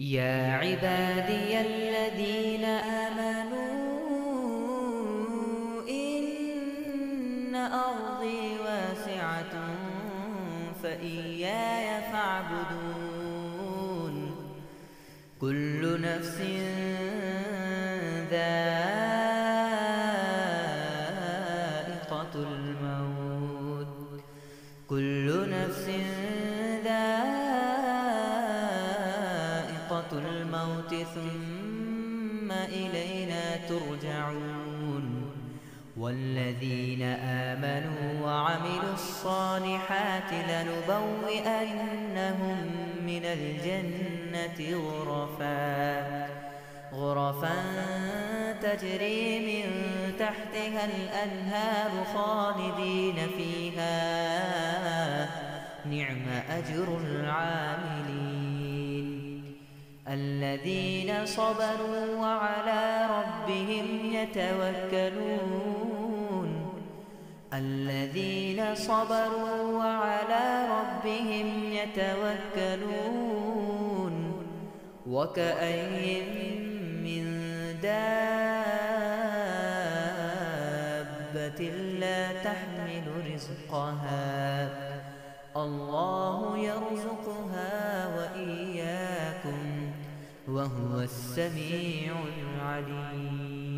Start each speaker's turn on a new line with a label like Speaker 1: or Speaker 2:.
Speaker 1: يا عبادي الذين آمنوا إن أرضي واسعة فإياي فاعبدون. كل نفس ذائقة الموت. كل نفس ذائقة الموت ثم إلينا ترجعون والذين آمنوا وعملوا الصالحات لنبوئنهم من الجنة غرفا غرفا تجري من تحتها الأنهار خالدين فيها نعم أجر العاملين. الذين صبروا وعلى ربهم يتوكلون. الذين صبروا وعلى ربهم يتوكلون. وكأين من دابة لا تحمل رزقها. وهو السميع العليم.